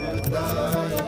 die.